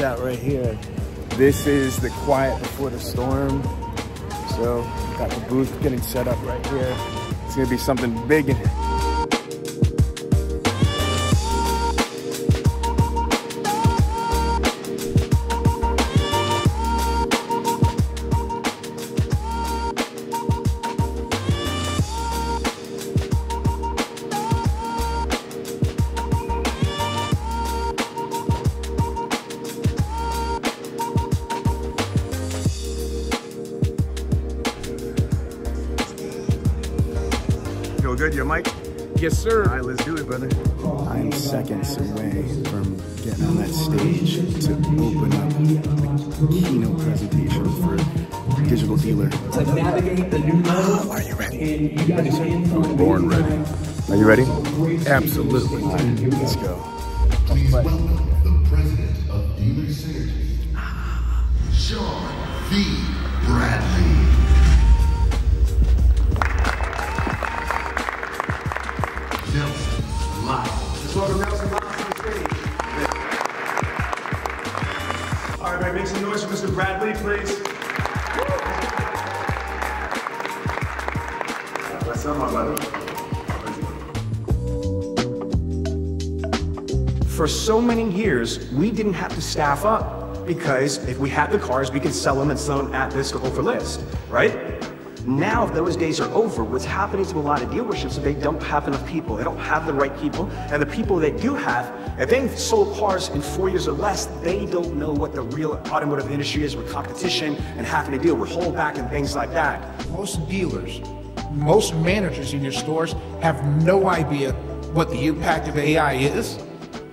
out right here. This is the quiet before the storm. So got the booth getting set up right here. It's gonna be something big in here. Good, your mic? Yes, sir. All right, let's do it, brother. I am seconds away from getting on that stage to open up the keynote presentation for Digital Dealer. to navigate the new level. Ah, are you ready? And you guys are Born ready. Are you ready? Absolutely. Let's go. Please welcome the president of Dealer Synergy, Sean V. Bradley. Welcome Nelson to the stage. All right, everybody, make some noise for Mr. Bradley, please. My? For so many years, we didn't have to staff up because if we had the cars, we could sell them and sell them at this over list, right? Now those days are over. What's happening to a lot of dealerships is they don't have enough people. They don't have the right people. And the people they do have, if they've sold cars in four years or less, they don't know what the real automotive industry is with competition and having to deal with holdback and things like that. Most dealers, most managers in your stores have no idea what the impact of AI is,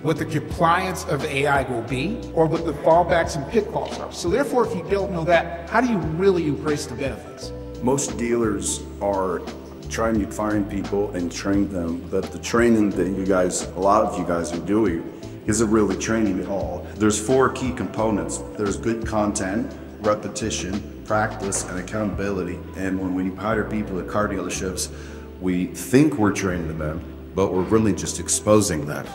what the compliance of AI will be, or what the fallbacks and pitfalls are. So therefore, if you don't know that, how do you really embrace the benefits? Most dealers are trying to find people and train them, but the training that you guys, a lot of you guys are doing, isn't really training at all. There's four key components. There's good content, repetition, practice, and accountability. And when we hire people at car dealerships, we think we're training them, but we're really just exposing them.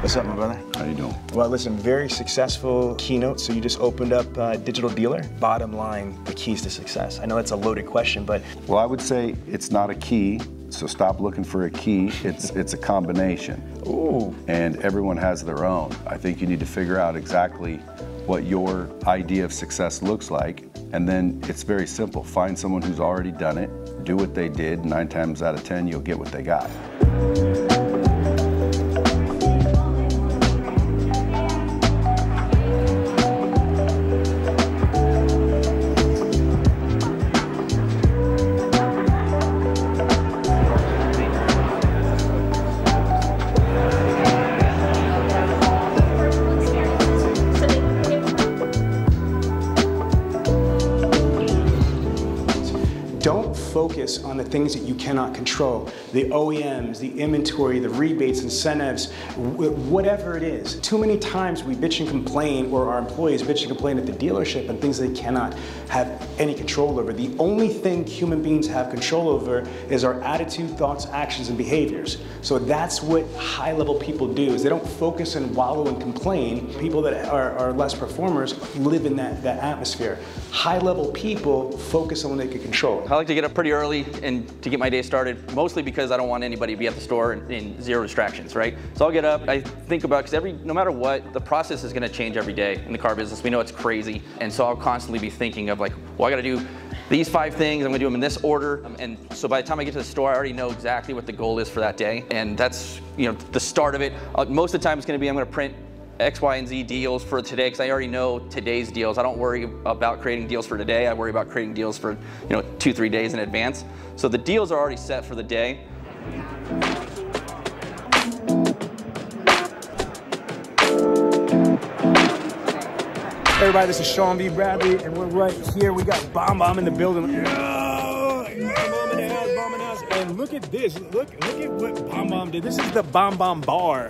What's up, my brother? How you doing? Well, listen, very successful keynote. So you just opened up uh, Digital Dealer. Bottom line, the keys to success. I know that's a loaded question, but Well, I would say it's not a key, so stop looking for a key. It's it's a combination. ooh, And everyone has their own. I think you need to figure out exactly what your idea of success looks like. And then it's very simple. Find someone who's already done it, do what they did. Nine times out of 10, you'll get what they got. Focus on the things that you cannot control. The OEMs, the inventory, the rebates, incentives, whatever it is. Too many times we bitch and complain, or our employees bitch and complain at the dealership and things they cannot have any control over. The only thing human beings have control over is our attitude, thoughts, actions, and behaviors. So that's what high level people do is they don't focus and wallow and complain. People that are, are less performers live in that, that atmosphere. High level people focus on what they can control. I like to get up pretty early and to get my day started, mostly because I don't want anybody to be at the store and, and zero distractions, right? So I'll get up, I think about, because every, no matter what, the process is gonna change every day in the car business. We know it's crazy. And so I'll constantly be thinking of like, well, I gotta do these five things, I'm gonna do them in this order. And so by the time I get to the store, I already know exactly what the goal is for that day. And that's, you know, the start of it. Uh, most of the time it's gonna be, I'm gonna print X, Y, and Z deals for today because I already know today's deals. I don't worry about creating deals for today. I worry about creating deals for, you know, two, three days in advance. So the deals are already set for the day. Everybody, this is Sean V. Bradley, and we're right here. We got Bomb Bomb in the building. Bomb in the house, Bomb in the house. And look at this. Look, look at what Bomb Bomb did. This is the Bomb Bomb Bar.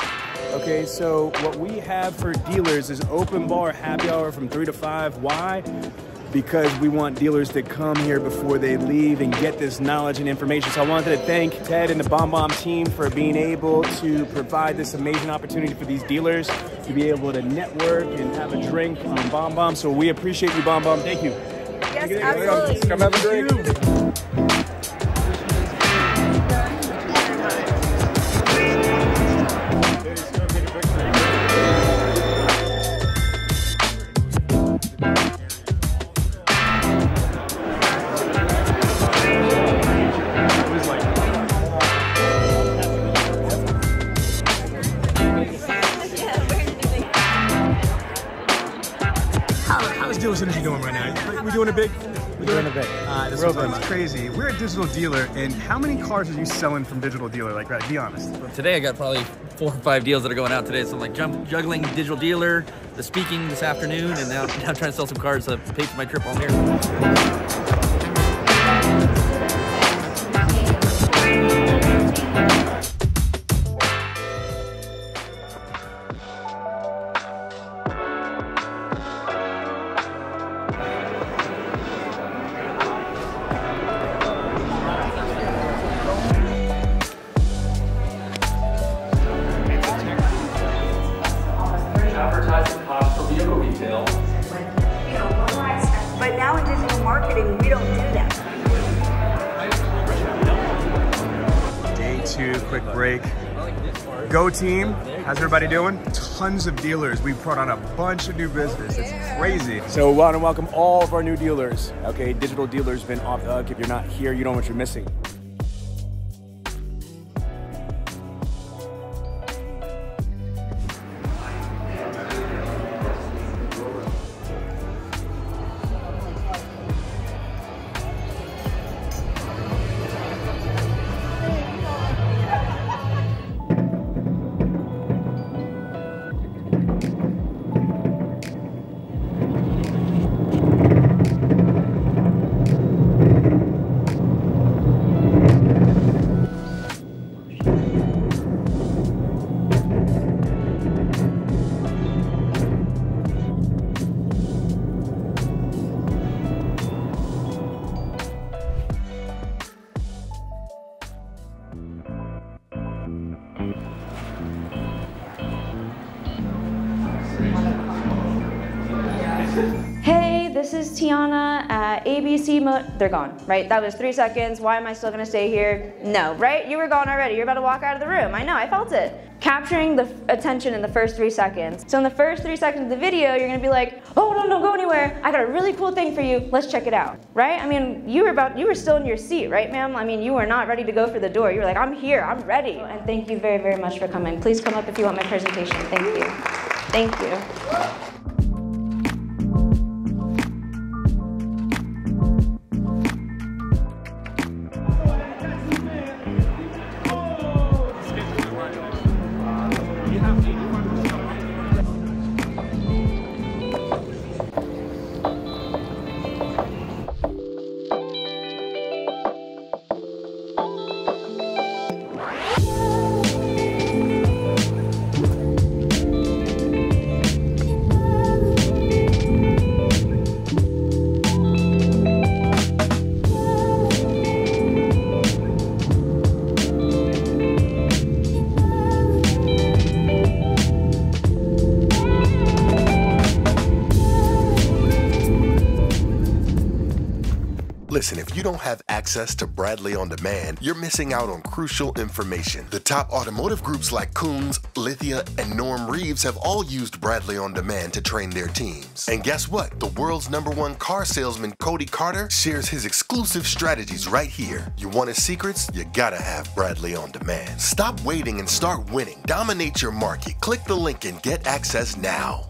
Okay, so what we have for dealers is open bar happy hour from 3 to 5. Why? Because we want dealers to come here before they leave and get this knowledge and information. So I wanted to thank Ted and the Bomb Bomb team for being able to provide this amazing opportunity for these dealers to be able to network and have a drink on Bomb Bomb. So we appreciate you, Bomb Bomb. Thank you. Yes, absolutely. Come have a drink. How, how's Dealer Synergy doing right now? We're doing a big? We're doing a big. Uh, this Real is big. crazy. We're a digital dealer, and how many cars are you selling from digital dealer? Like, right, be honest. Today I got probably four or five deals that are going out today. So I'm like jump, juggling digital dealer, the speaking this afternoon, and now, now trying to sell some cars to pay for my trip home here. But now in digital marketing, we don't do that. Day two, quick break. Go team. How's everybody doing? Tons of dealers. We brought on a bunch of new business. It's crazy. So we want to welcome all of our new dealers. Okay, digital dealers been off the hook. If you're not here, you know what you're missing. This is Tiana at ABC Mo- They're gone, right? That was three seconds. Why am I still gonna stay here? No, right? You were gone already. You're about to walk out of the room. I know, I felt it. Capturing the attention in the first three seconds. So in the first three seconds of the video, you're gonna be like, oh, no, don't go anywhere. I got a really cool thing for you. Let's check it out, right? I mean, you were about, you were still in your seat, right, ma'am? I mean, you were not ready to go for the door. You were like, I'm here, I'm ready. Oh, and thank you very, very much for coming. Please come up if you want my presentation. Thank you. Thank you. Listen, if you don't have access to Bradley on Demand, you're missing out on crucial information. The top automotive groups like Koons, Lithia, and Norm Reeves have all used Bradley on Demand to train their teams. And guess what? The world's number one car salesman, Cody Carter, shares his exclusive strategies right here. You want his secrets? You gotta have Bradley on Demand. Stop waiting and start winning. Dominate your market. Click the link and get access now.